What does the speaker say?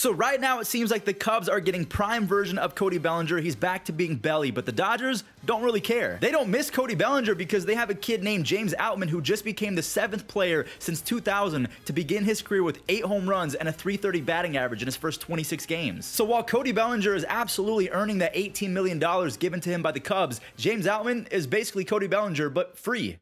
So right now it seems like the Cubs are getting prime version of Cody Bellinger. He's back to being belly, but the Dodgers don't really care. They don't miss Cody Bellinger because they have a kid named James Outman who just became the seventh player since 2000 to begin his career with eight home runs and a 330 batting average in his first 26 games. So while Cody Bellinger is absolutely earning that $18 million given to him by the Cubs, James Outman is basically Cody Bellinger, but free.